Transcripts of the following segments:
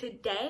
today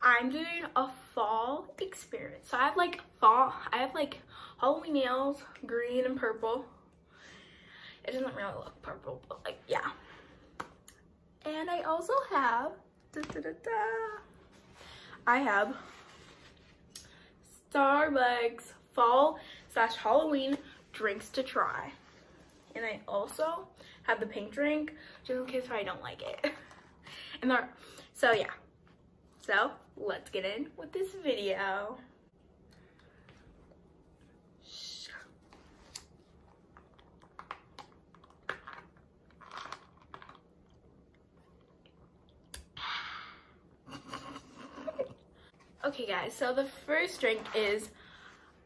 I'm doing a fall experience. So I have like fall, I have like Halloween nails, green and purple. It doesn't really look purple, but like, yeah. And I also have, da, da, da, I have Starbucks fall slash Halloween drinks to try. And I also have the pink drink, just in case I don't like it. and there, so yeah. So let's get in with this video. Okay guys, so the first drink is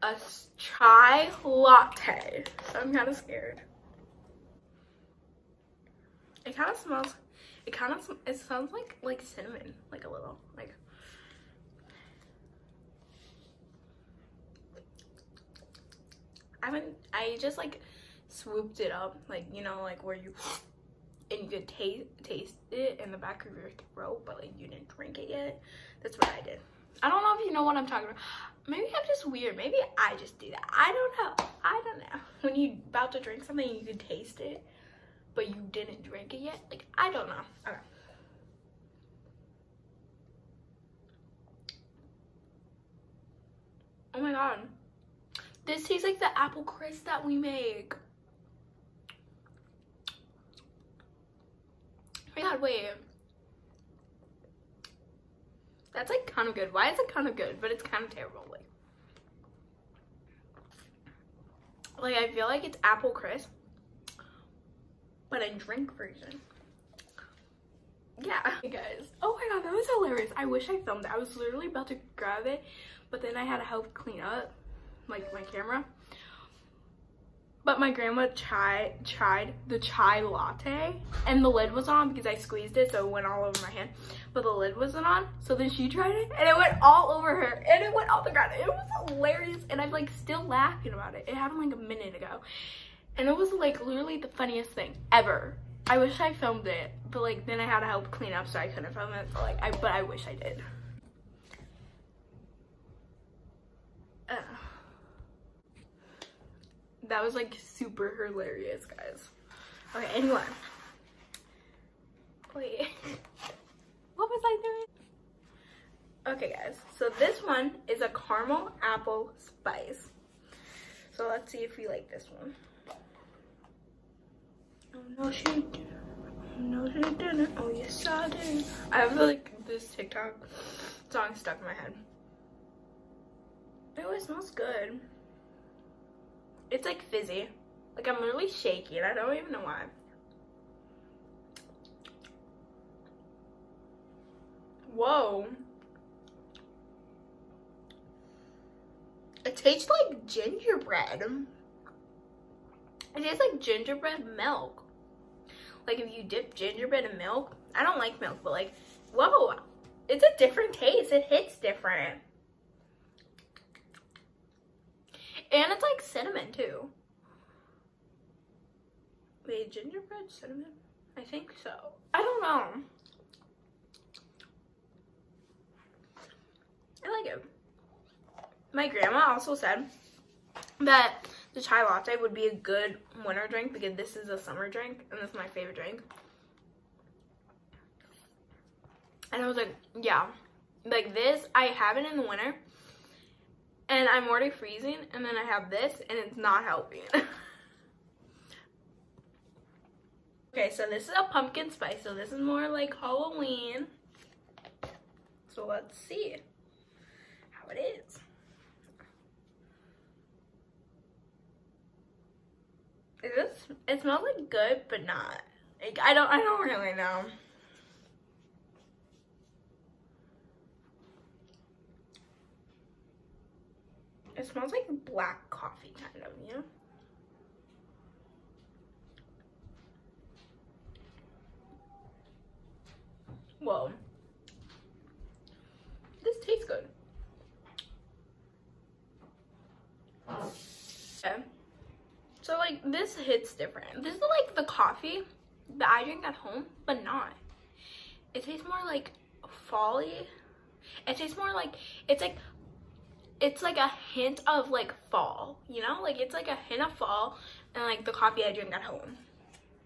a chai latte. So I'm kind of scared. It kind of smells, it kind of, it sounds like, like cinnamon, like a little, like. I haven't, I just like swooped it up, like, you know, like where you, and you could taste, taste it in the back of your throat, but like you didn't drink it yet. That's what I did. I don't know if you know what I'm talking about. Maybe I'm just weird. Maybe I just do that. I don't know. I don't know. When you about to drink something, you can taste it, but you didn't drink it yet. Like, I don't know. Okay. Oh my god. This tastes like the apple crisp that we make. Oh my god, wait. That's like kind of good. Why is it kind of good? But it's kind of terrible. Like, like I feel like it's apple crisp, but in drink version. Yeah, hey guys. Oh my god, that was hilarious. I wish I filmed it. I was literally about to grab it, but then I had to help clean up, like my camera. But my grandma tried tried the chai latte and the lid was on because I squeezed it so it went all over my hand. But the lid wasn't on. So then she tried it and it went all over her and it went off the ground. It was hilarious and I'm like still laughing about it. It happened like a minute ago. And it was like literally the funniest thing ever. I wish I filmed it, but like then I had to help clean up so I couldn't film it. So like I but I wish I did. Uh that was like super hilarious, guys. Okay, anyway. Wait, what was I doing? Okay, guys, so this one is a caramel apple spice. So let's see if we like this one. Oh no, she didn't. Oh no, she didn't. Oh yes, I did. I have like this TikTok song stuck in my head. It it smells good. It's like fizzy. Like I'm literally shaking. I don't even know why. Whoa. It tastes like gingerbread. It tastes like gingerbread milk. Like if you dip gingerbread in milk. I don't like milk, but like, whoa. It's a different taste. It hits different. And it's like cinnamon too. Wait, gingerbread cinnamon? I think so. I don't know. I like it. My grandma also said that the chai latte would be a good winter drink because this is a summer drink and this is my favorite drink. And I was like, yeah, like this, I have it in the winter and I'm already freezing and then I have this and it's not helping. okay, so this is a pumpkin spice. So this is more like Halloween. So let's see how it is. It is, it smells like good, but not. Like, I don't, I don't really know. It smells like black coffee, kind of, you know? Whoa. This tastes good. Okay. Like this hits different. This is like the coffee that I drink at home, but not. It tastes more like folly. It tastes more like it's like it's like a hint of like fall, you know? Like it's like a hint of fall and like the coffee I drink at home.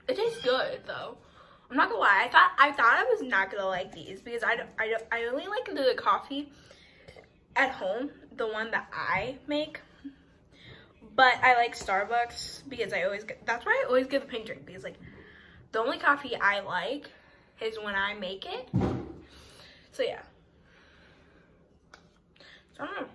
It tastes good though. I'm not gonna lie. I thought I thought I was not gonna like these because I I I only like the coffee at home, the one that I make. But I like Starbucks because I always get, that's why I always get the pink drink because like the only coffee I like is when I make it. So yeah. So I don't know.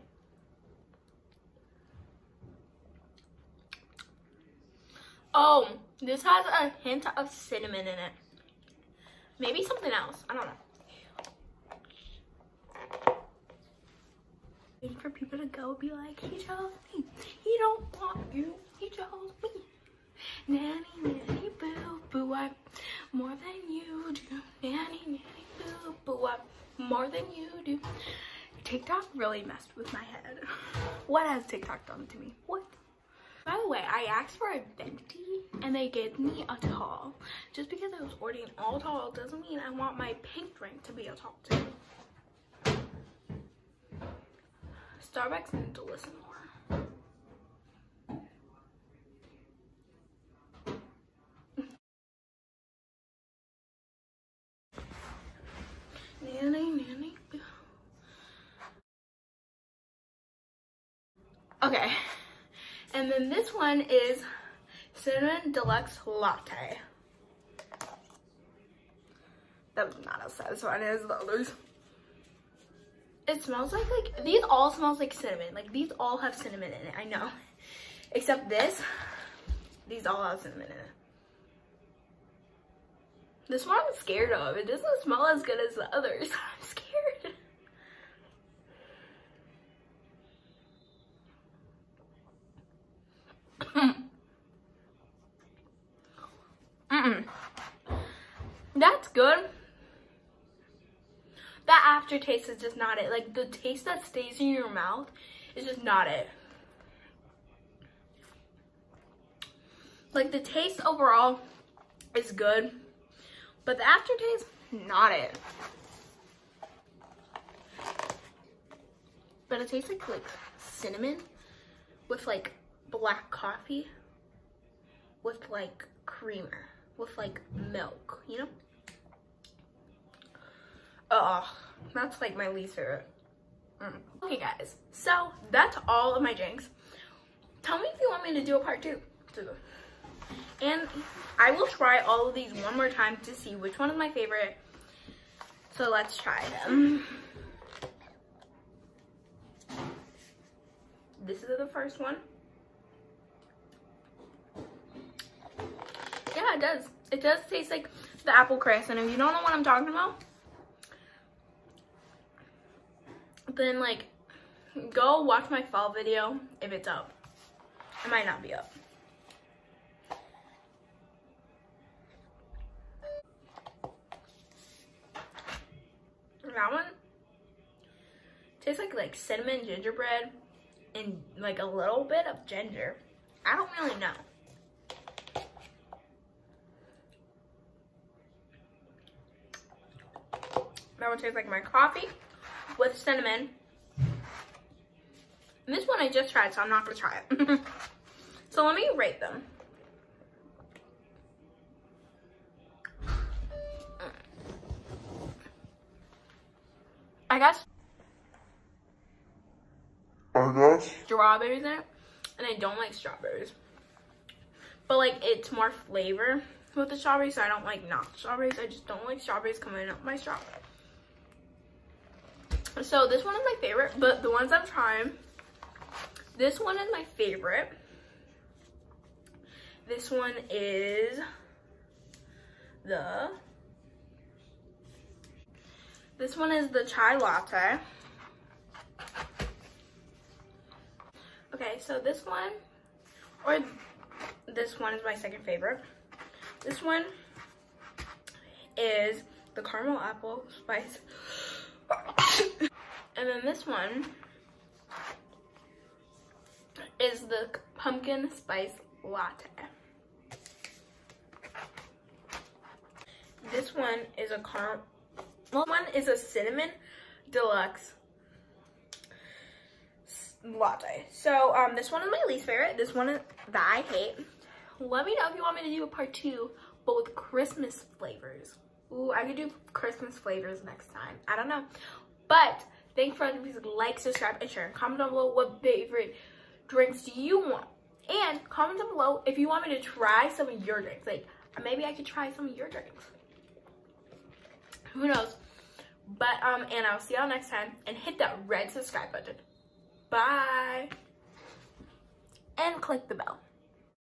Oh, this has a hint of cinnamon in it. Maybe something else. I don't know. For people to go be like, he chose me. He don't want you. He chose me. Nanny, nanny, boo, boo, I more than you do. Nanny, nanny, boo, boo, I more than you do. TikTok really messed with my head. What has TikTok done to me? What? By the way, I asked for a venti and they gave me a tall. Just because I was ordering all tall doesn't mean I want my pink drink to be a tall too. Starbucks need to listen more. nanny, nanny. Okay. And then this one is Cinnamon Deluxe Latte. That was not as satisfying as the others. It smells like, like, these all smells like cinnamon. Like, these all have cinnamon in it, I know. Except this, these all have cinnamon in it. This one I'm scared of. It doesn't smell as good as the others. I'm scared. Mm-mm. That's good. Aftertaste is just not it. Like the taste that stays in your mouth is just not it. Like the taste overall is good, but the aftertaste, not it. But it tastes like like cinnamon with like black coffee with like creamer with like milk, you know? Oh, that's like my least favorite. Mm. Okay guys, so that's all of my drinks. Tell me if you want me to do a part two. And I will try all of these one more time to see which one is my favorite. So let's try them. This is the first one. Yeah, it does. It does taste like the apple crisp. And if you don't know what I'm talking about, then like go watch my fall video if it's up. It might not be up. That one tastes like like cinnamon gingerbread and like a little bit of ginger. I don't really know. That one tastes like my coffee with cinnamon. And this one I just tried, so I'm not gonna try it. so let me rate them. I got I got strawberries in it, and I don't like strawberries. But like, it's more flavor with the strawberries, so I don't like not strawberries. I just don't like strawberries coming up my straw. So this one is my favorite, but the ones I'm trying, this one is my favorite. This one is the, this one is the chai latte. Okay, so this one, or this one is my second favorite. This one is the caramel apple spice and then this one is the pumpkin spice latte. This one is a car One is a cinnamon deluxe latte. So um, this one is my least favorite. This one is, that I hate. Let me know if you want me to do a part two, but with Christmas flavors. Ooh, I could do Christmas flavors next time. I don't know. But thanks for watching. Please like, subscribe, and share. Comment down below what favorite drinks do you want. And comment down below if you want me to try some of your drinks. Like, maybe I could try some of your drinks. Who knows? But, um, and I'll see y'all next time. And hit that red subscribe button. Bye. And click the bell.